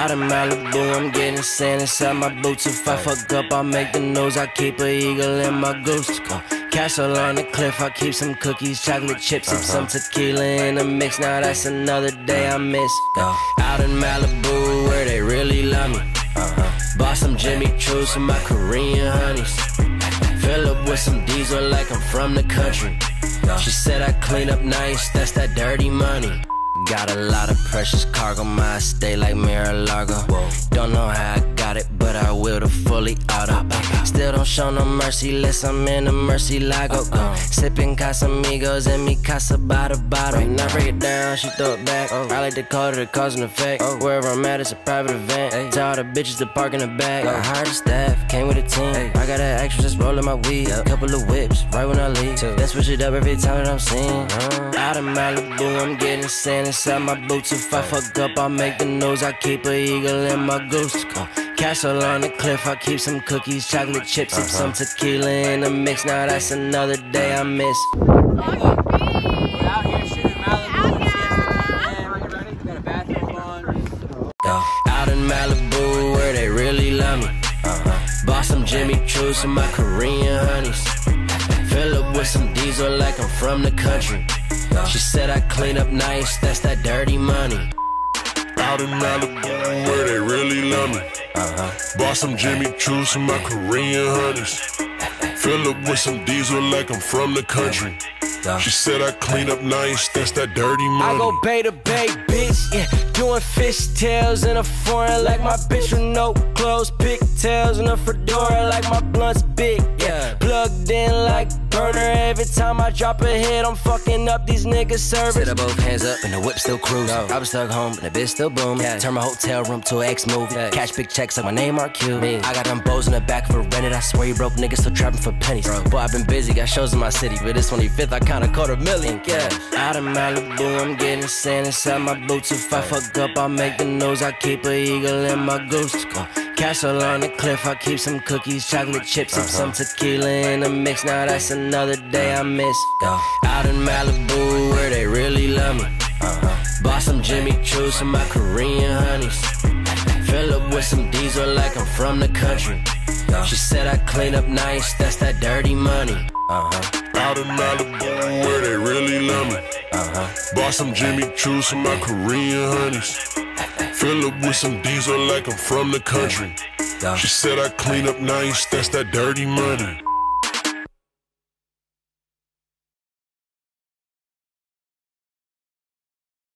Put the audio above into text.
Out in Malibu, I'm getting sand inside my boots. If I fuck up, I'll make the news. I keep a eagle in my goose. Go. Castle on the cliff, I keep some cookies, chocolate chips, and some uh-huh. tequila in the mix. Now that's another day I miss. Go. Out in Malibu, where they really love me. Uh-huh. Bought some Jimmy Choo's for my Korean honeys. Fill up with some diesel like I'm from the country. Uh. She said I clean up nice, that's that dirty money. Got a lot of precious cargo, my stay like Mar-a-Lago. Don't know how I got it, but I will to fully auto. Still don't show no mercy, less I'm in a Murciélago. Go. Sipping Casamigos and me casa by the bottle. Now break it down, she throw it back. I like the call to the cause and effect. Wherever I'm at, it's a private event. Tell all the bitches to park in the back. I hired the staff, came with a team. I got an extra just rolling my weed. Couple of whips, right when I leave. Then switch it up every time that I'm seen. Out of Malibu, I'm getting sand inside my boots. If I fuck up, I'll make the news. I keep a eagle in my goose. Go. Castle on the cliff, I keep some cookies, chocolate chips, sip some tequila in the mix. Now that's another day I miss. Out here shooting Malibu. Yeah, are you ready? We got a bathroom on. Go. Out in Malibu, where they really love me. Uh-huh. Bought some Jimmy Choo's for my Korean honeys. Fill up with some diesel like I'm from the country. She said I clean up nice, that's that dirty money. Out in Malibu, where they really love me. Uh-huh. Bought some Jimmy Choo's for my Korean honeys. Fill up with some diesel like I'm from the country. She said I clean up nice, that's that dirty money. I go bay to bay, bitch, yeah. Doing fishtails in a foreign like my bitch with no clothes. Pigtails in a fedora like my blunt's big, yeah. In like burner every time I drop a hit. I'm fucking up these niggas' service. Set up both hands up and the whip still cruising. I was stuck home and the bitch still booming. Turn my hotel room to an X movie. Cash big checks like my name are I got them bows in the back for rented. I swear you broke niggas still trapping for pennies. Bro. Boy, I've been busy, got shows in my city, but this 25th I kinda caught a million. Yeah. Out of Malibu, I'm getting sand inside my boots. If I fuck up, I'll make the news. I keep a eagle in my goose. Castle on the cliff, I keep some cookies, chocolate chips, sip some uh-huh. tequila in the mix. Now that's another day I miss. Go. Out in Malibu, where they really love me. Uh -huh. Bought some Jimmy Choo's for my Korean honeys. Fill up with some diesel like I'm from the country. She said I clean up nice, that's that dirty money. Uh-huh. Out in Malibu, where they really love me. Uh-huh. Bought some Jimmy Choo's for my Korean honeys. Fill up with some diesel like I'm from the country. She said I clean up nice, that's that dirty money.